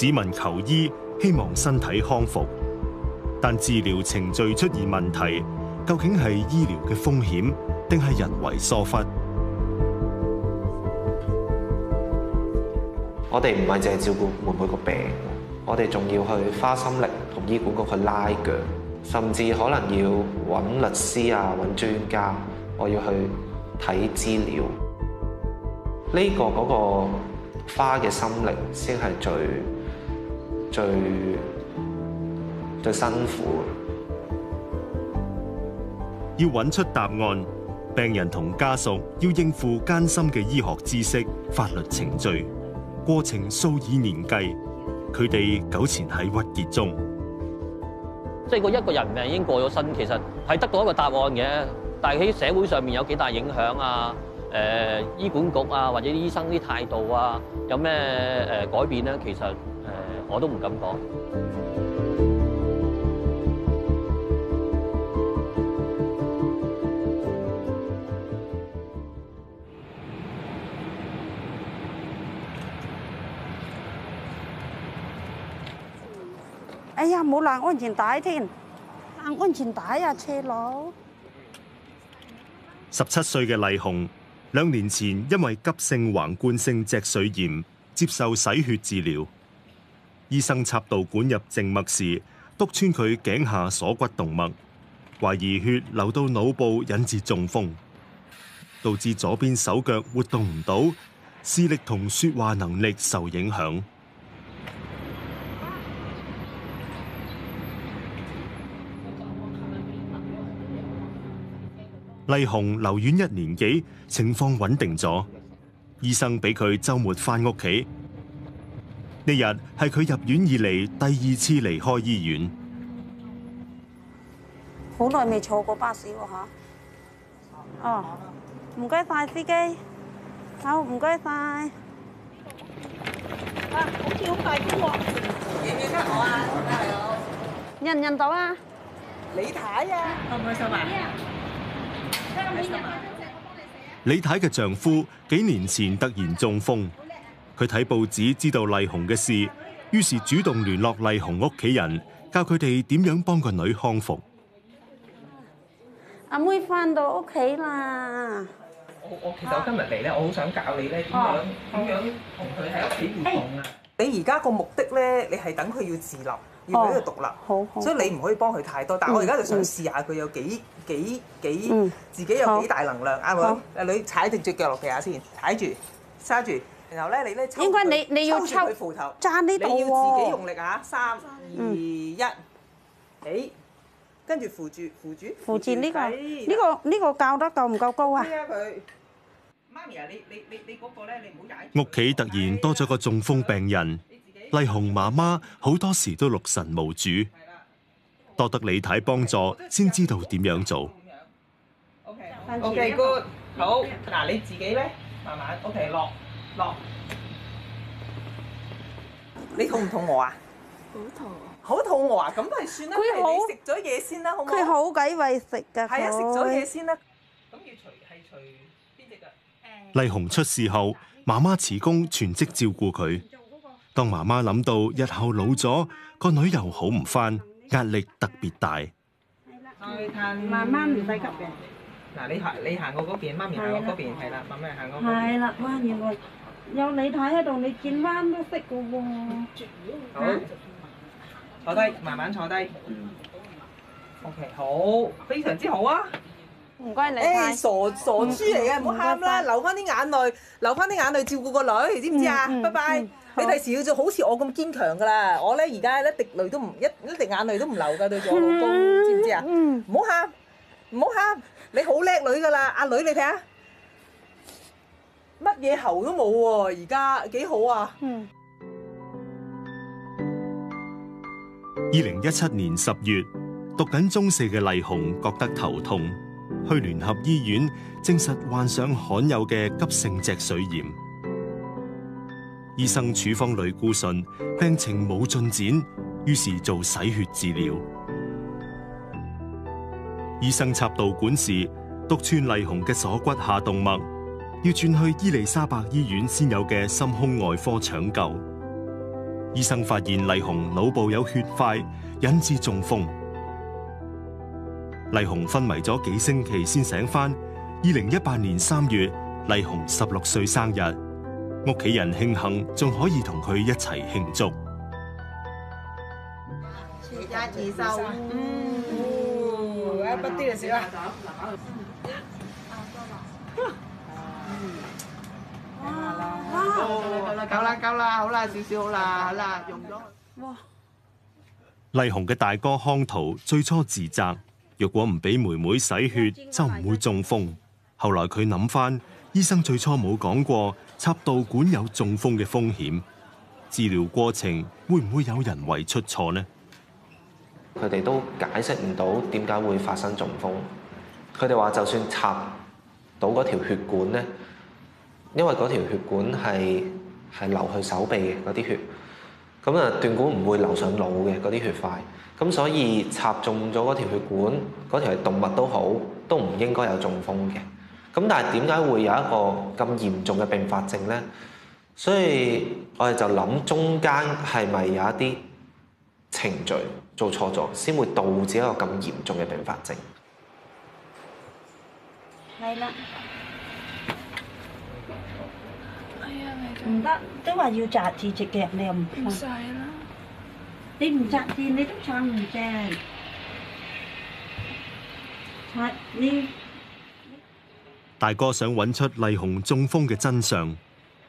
市民求醫，希望身體康復，但治療程序出現問題，究竟係醫療嘅風險，定係人為疏忽？我哋唔係淨係照顧妹妹個病，我哋仲要去花心力同醫管局去拉腳，甚至可能要揾律師啊、揾專家，我要去睇資料。呢個嗰個花嘅心力先係最最最辛苦。要揾出答案，病人同家屬要應付艱辛嘅醫學知識、法律程序，過程數以年計，佢哋糾纏喺鬱結中。即係個一個人命已經過咗身，其實係得到一個答案嘅，但係喺社會上面有幾大影響啊？誒、呃、醫管局啊，或者醫生啲態度啊，有咩誒、呃、改變咧？其實誒、呃、我都唔敢講。哎呀，冇攬安全帶添，攬安全帶啊，車佬！十七歲嘅麗紅，兩年前因為急性橫貫性脊髓炎接受洗血治療，醫生插導管入靜脈時，篤穿佢頸下鎖骨動脈，懷疑血流到腦部引致中風，導致左邊手腳活動唔到，視力同說話能力受影響。麗紅留院一年幾，情況穩定咗。醫生俾佢周末翻屋企。呢日係佢入院以嚟第二次離開醫院。好耐未坐過巴士喎嚇。哦，唔該晒司機。好，唔該晒。啊，好似好大風喎。認唔認得我啊？大佬。認唔認到啊？李太啊，開唔開心啊？李太嘅丈夫幾年前突然中風，佢睇報紙知道麗紅嘅事，於是主動聯絡麗紅屋企人，教佢哋點樣幫個女康復。阿妹翻到屋企啦！我我其實我今日嚟咧，我好想教你咧點樣點樣同佢喺屋企互動啊！你而家個目的咧，你係等佢要自立，要俾佢獨立，好好所以你唔可以幫佢太多。但係我而家就想試下佢有幾幾幾自己有幾大能量。阿女，阿女踩定隻腳落地下先，踩住，揸住，然後咧你咧抽應該你你要抽住佢扶頭，揸呢度你要自己用。力啊！三二一，起，跟住扶住扶住扶住呢個係呢個呢個教得夠唔夠高啊？佢。媽咪啊，你你你你嗰個咧，你唔好踩。屋企突然多咗個中風病人，麗紅媽媽好多時都六神無主，多得李太幫助先知道點樣做。OK good，好。嗱你自己咧，慢慢 OK 落落。你肚唔肚餓啊？好肚餓。好肚餓啊！咁都係算啦。佢好你食咗嘢先啦，好唔好？佢好鬼為食㗎，係啊，食咗嘢先啦。咁要除係除邊只腳？麗紅出事後，媽媽辭工全職照顧佢。當媽媽諗到日後老咗，個女又好唔返，壓力特別大。再嘆。慢慢唔使急嘅。嗱，你行你行過嗰邊，媽咪行過嗰邊，係啦，慢慢行過嗰邊。係啦，哇！原來有你睇喺度，你轉彎都識㗎喎。好，坐低，慢慢坐低。OK，好，非常之好啊！唔該你誒，太傻傻豬嚟嘅，唔好喊啦，留翻啲眼淚，留翻啲眼淚照顧個女，知唔知啊？嗯嗯拜拜。嗯你好第時要做好似我咁堅強噶啦，我咧而家一滴淚都唔一一滴眼淚都唔流噶，對住我老公，知唔知啊？嗯唔好喊，唔好喊，你好叻女噶啦，阿女你睇下，乜嘢喉都冇喎，而家幾好啊！嗯。二零一七年十月，讀緊中四嘅麗紅覺得頭痛，去聯合醫院證實患上罕有嘅急性脊髓炎。醫生處方類固醇，病情冇進展，於是做洗血治療。醫生插導管時，篤穿麗紅嘅鎖骨下動脈，要轉去伊利沙伯醫院先有嘅心胸外科搶救。醫生發現麗紅腦部有血塊，引致中風。麗紅昏迷咗幾星期先醒返。二零一八年三月，麗紅十六歲生日，屋企人慶幸仲可以同佢一齊慶祝。一二收，嗯，一筆啲就少啦。夠啦，夠啦，夠啦，好啦，少少好啦，好啦，用咗。哇麗紅嘅大哥康圖最初自責，若果唔俾妹妹洗血，就唔會中風。後來佢諗翻，醫生最初冇講過插導管有中風嘅風險，治療過程會唔會有人為出錯呢？佢哋都解釋唔到點解會發生中風。佢哋話就算插到嗰條血管咧，因為嗰條血管係係流去手臂嘅嗰啲血，咁啊斷管唔會流上腦嘅嗰啲血塊，咁所以插中咗嗰條血管，嗰條係動物都好，都唔應該有中風嘅。咁但係點解會有一個咁嚴重嘅併發症咧？所以我哋就諗中間係咪有一啲程序做錯咗，先會導致一個咁嚴重嘅併發症？係啦，哎呀，唔得，都話要紮住隻腳，你又唔唔使啦。你唔紮住，你都撐唔正。紮你大哥想揾出麗紅中風嘅真相，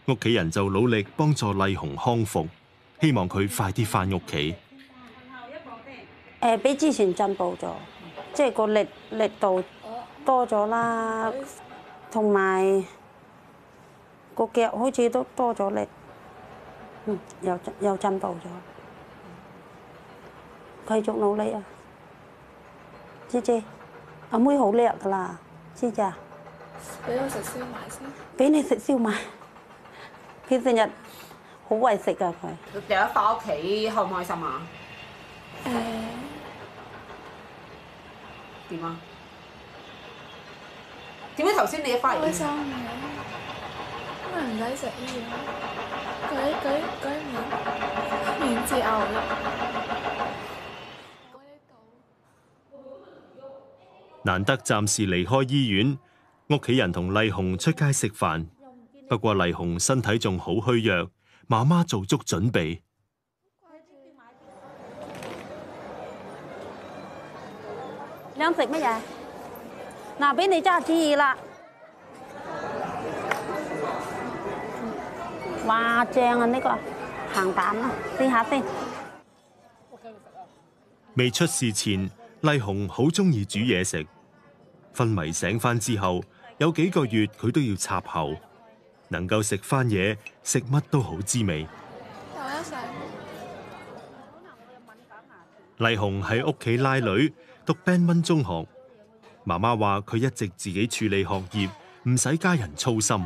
屋企人就努力幫助麗紅康復，希望佢快啲翻屋企。誒比之前進步咗，即係個力力度多咗啦，同埋個腳好似都多咗力，嗯，又又進步咗，繼續努力啊！知唔知？阿妹好叻噶啦，知唔知啊？俾我食燒賣先。俾你食燒賣，佢成日好為食噶佢。你第一翻屋企開唔開心啊？誒，點啊？點解頭先你一翻嚟開心嘅，唔使食醫藥，嗰啲嗰啲嗰啲免免治牛肉。嗰啲島難得暫時離開醫院，屋企人同麗紅出街食飯。不過麗紅身體仲好虛弱，媽媽做足準備。你想食乜嘢？嗱，俾你揸主意啦！哇，正啊！呢、個鹹蛋啊，試下先。未出事前，麗紅好中意煮嘢食。昏迷醒翻之後，有幾個月佢都要插喉，能夠食翻嘢，食乜都好滋味。有一成。麗紅喺屋企拉女，讀 Band One 中學。媽媽話佢一直自己處理學業，唔使家人操心。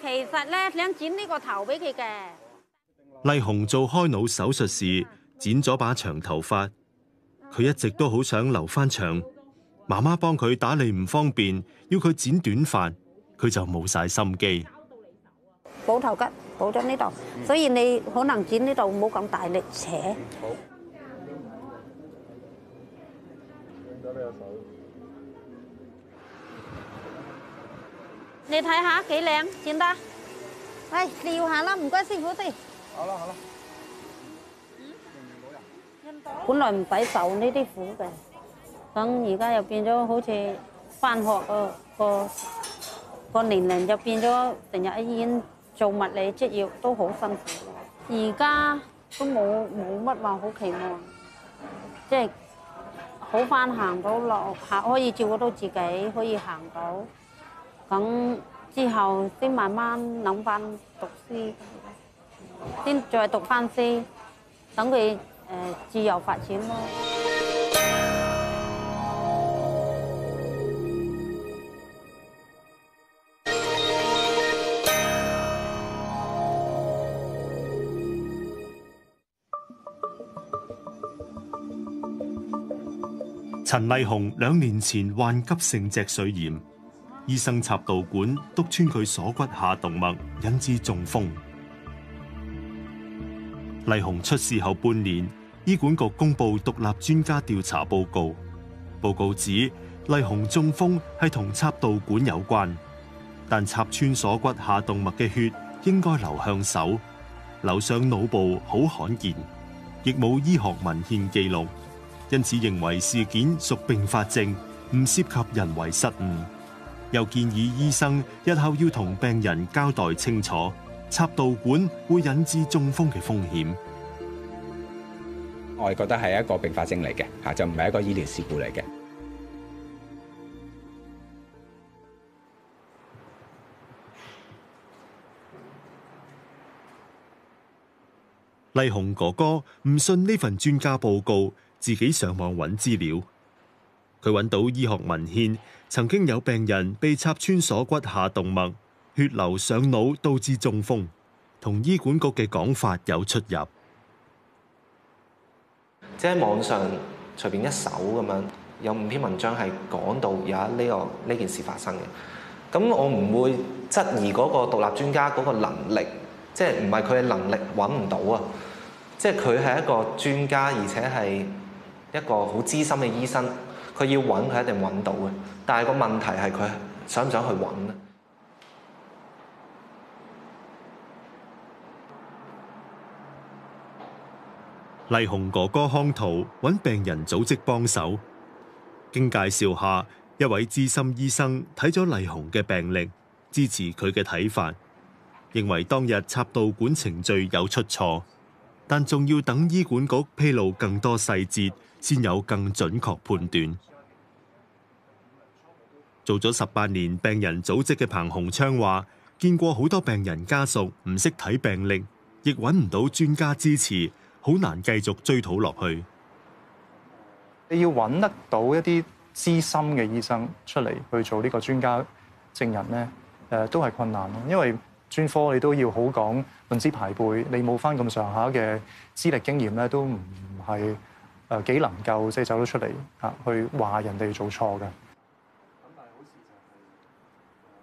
其實咧，想剪呢個頭俾佢嘅。麗紅做開腦手術時剪咗把長頭髮，佢一直都好想留翻長。媽媽幫佢打理唔方便，要佢剪短髮，佢就冇晒心機。補頭骨補咗呢度，所以你可能剪呢度唔好咁大力扯。你睇下幾靚，剪得。喂，撩下啦，唔該師傅先。好啦好啦。本來唔使受呢啲苦嘅，咁而家又變咗好似翻學個個個年齡又變咗成日喺醫院做物理職業都好辛苦。而家都冇冇乜話好期望，即係好翻行到落下可以照顧到自己，可以行到。咁之後先慢慢諗翻讀書，先再讀翻書，等佢誒自由發展咯。陳麗紅兩年前患急性脊髓炎，醫生插導管督穿佢鎖骨下動脈，引致中風。麗紅出事後半年，醫管局公布獨立專家調查報告，報告指麗紅中風係同插導管有關，但插穿鎖骨下動脈嘅血應該流向手，流上腦部好罕見，亦冇醫學文獻記錄。因此認為事件屬併發症，唔涉及人為失誤。又建議醫生日後要同病人交代清楚，插導管會引致中風嘅風險。我哋覺得係一個併發症嚟嘅，嚇就唔係一個醫療事故嚟嘅。麗紅哥哥唔信呢份專家報告。自己上網揾資料，佢揾到醫學文獻，曾經有病人被插穿鎖骨下動脈，血流上腦導致中風，同醫管局嘅講法有出入。即係網上隨便一搜咁樣，有五篇文章係講到有呢個呢件事發生嘅。咁我唔會質疑嗰個獨立專家嗰個能力，即係唔係佢嘅能力揾唔到啊？即係佢係一個專家，而且係。一個好資深嘅醫生，佢要揾佢一定揾到嘅，但係個問題係佢想唔想去揾呢？麗紅哥哥康圖揾病人組織幫手，經介紹下，一位資深醫生睇咗麗紅嘅病歷，支持佢嘅睇法，認為當日插導管程序有出錯，但仲要等醫管局披露更多細節。先有更準確判斷。做咗十八年病人組織嘅彭洪昌話，見過好多病人家屬唔識睇病歷，亦揾唔到專家支持，好難繼續追討落去。你要揾得到一啲資深嘅醫生出嚟去做呢個專家證人咧，誒都係困難咯。因為專科你都要好講論資排辈，你冇返咁上下嘅資歷經驗咧，都唔係。誒幾能夠即係走得出嚟啊，去話人哋做錯嘅。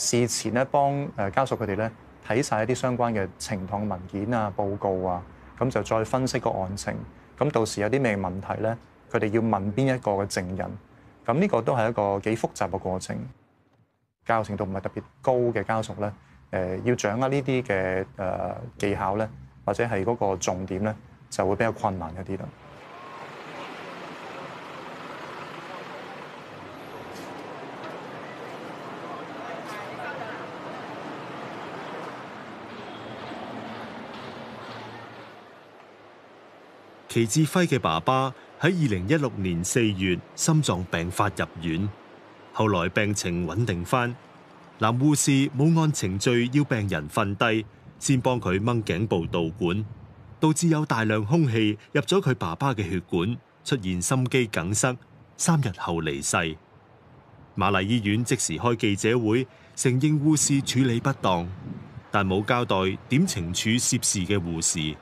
事前咧，幫誒家屬佢哋咧睇晒一啲相關嘅呈堂文件啊、報告啊，咁就再分析個案情。咁到時有啲咩問題咧，佢哋要問邊一個嘅證人。咁呢個都係一個幾複雜嘅過程。教育程度唔係特別高嘅家屬咧，誒要掌握呢啲嘅誒技巧咧，或者係嗰個重點咧。就會比較困難一啲啦。祁志辉嘅爸爸喺二零一六年四月心脏病发入院，後來病情穩定返。男護士冇按程序要病人瞓低，先幫佢掹頸部导管。導致有大量空氣入咗佢爸爸嘅血管，出現心肌梗塞，三日後離世。瑪麗醫院即時開記者會，承認護士處理不當，但冇交代點懲處涉事嘅護士。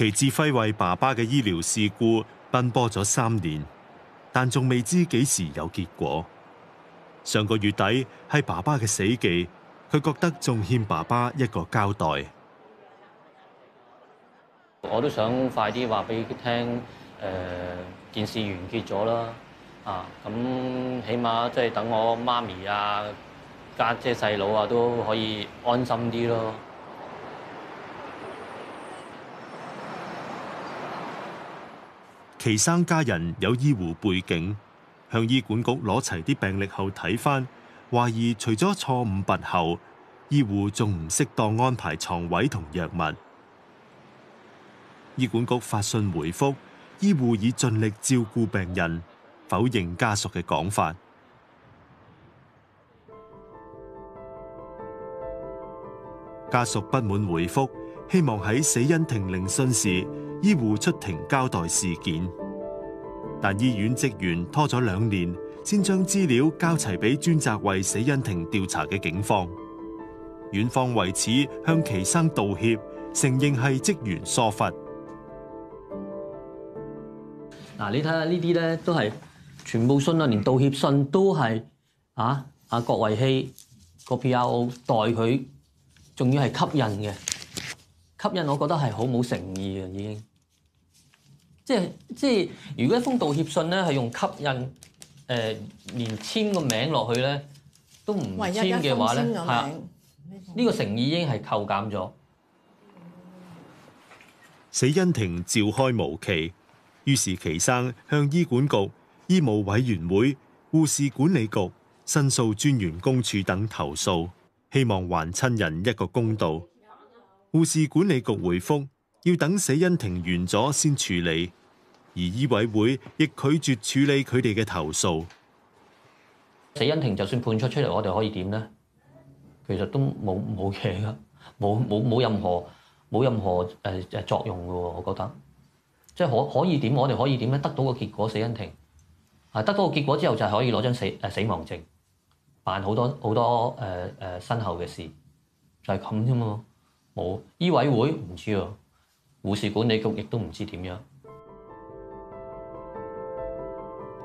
其志輝為爸爸嘅醫療事故奔波咗三年，但仲未知幾時有結果。上個月底係爸爸嘅死忌。佢覺得仲欠爸爸一個交代。我都想快啲話俾佢聽，誒件事完結咗啦，啊，咁起碼即係等我媽咪啊、家姐細佬啊都可以安心啲咯。祁生家人有医护背景，向醫管局攞齊啲病歷後睇返，懷疑除咗錯誤拔喉，醫護仲唔適當安排床位同藥物。醫管局發信回覆，醫護已盡力照顧病人，否認家屬嘅講法。家屬不滿回覆，希望喺死因庭聆訊時，醫護出庭交代事件。但醫院職員拖咗兩年，先將資料交齊俾專責為死因庭調查嘅警方。院方為此向祁生道歉，承認係職員疏忽。嗱，你睇下呢啲咧，都係全部信啊，連道歉信都係啊，阿郭维希個 P.R.O 代佢，仲要係吸引嘅，吸引我覺得係好冇誠意嘅已經。即係即係，如果一封道歉信咧係用吸引，誒、呃、連簽個名落去咧都唔簽嘅話咧，係啊，呢個誠意已經係扣減咗。死因庭召開無期。於是祁生向醫管局、醫務委員會、護士管理局、申訴專員公署等投訴，希望還親人一個公道。護士管理局回覆要等死因庭完咗先處理，而醫委會亦拒絕處理佢哋嘅投訴。死因庭就算判出出嚟，我哋可以點呢？其實都冇冇嘢噶，冇冇冇任何冇任何诶诶作用噶，我覺得。即係可可以點？我哋可以點咧？得到個結果，死因庭啊，得到個結果之後就系可以攞張死诶死亡證，辦好多好多誒誒身后嘅事，就係咁啫嘛。冇醫委會唔知啊，護士管理局亦都唔知點樣。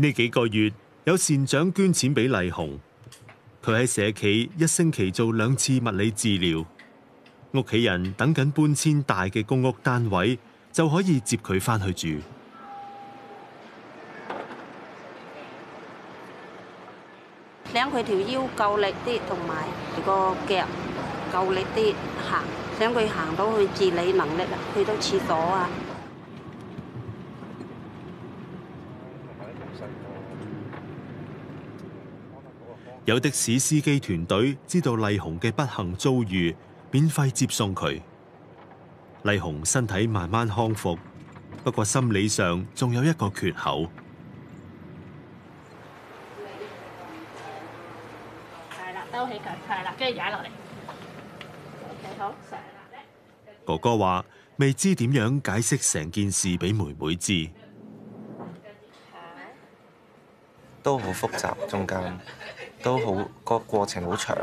呢幾個月有善長捐錢俾麗紅，佢喺社企一星期做兩次物理治療。屋企人等緊搬遷大嘅公屋單位，就可以接佢翻去住。想佢條腰夠力啲，同埋個腳夠力啲行，想佢行到去自理能力啊，去到廁所啊。有的士司機團隊知道麗紅嘅不幸遭遇。免費接送佢，麗紅身體慢慢康復，不過心理上仲有一個缺口。係啦，兜起佢，係啦，跟住踩落嚟。OK，好，上啦。哥哥話未知點樣解釋成件事俾妹妹知，都好複雜，中間都好個過程好長，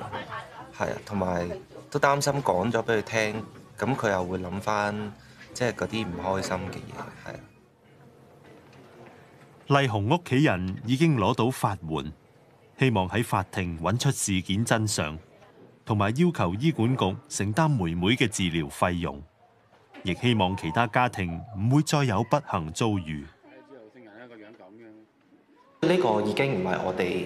係啊，同埋。都擔心講咗俾佢聽，咁佢又會諗翻，即係嗰啲唔開心嘅嘢，係啊。麗紅屋企人已經攞到法援，希望喺法庭揾出事件真相，同埋要求醫管局承擔妹妹嘅治療費用，亦希望其他家庭唔會再有不幸遭遇。呢個已經唔係我哋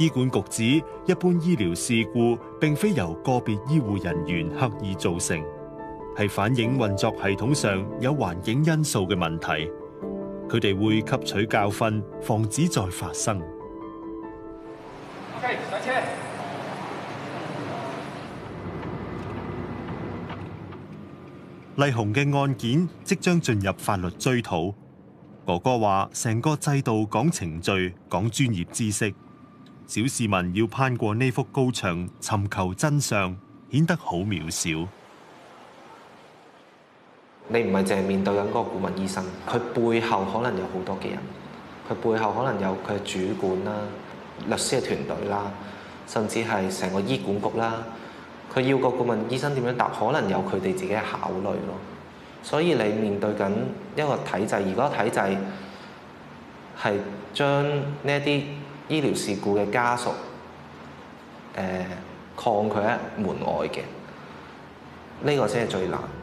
醫管局指，一般醫療事故並非由個別醫護人員刻意造成，係反映運作系統上有環境因素嘅問題。佢哋會吸取教訓，防止再發生。OK，上車。麗紅嘅案件即將進入法律追討。哥哥話：成個制度講程序、講專業知識，小市民要攀過呢幅高牆，尋求真相，顯得好渺小。你唔係淨係面對緊嗰個顧問醫生，佢背後可能有好多嘅人，佢背後可能有佢嘅主管啦、律師嘅團隊啦，甚至係成個醫管局啦。佢要個顧問醫生點樣答，可能有佢哋自己嘅考慮咯。所以你面對緊一個體制，而嗰個體制係將呢一啲醫療事故嘅家屬誒、抗拒喺門外嘅，呢、個先係最難。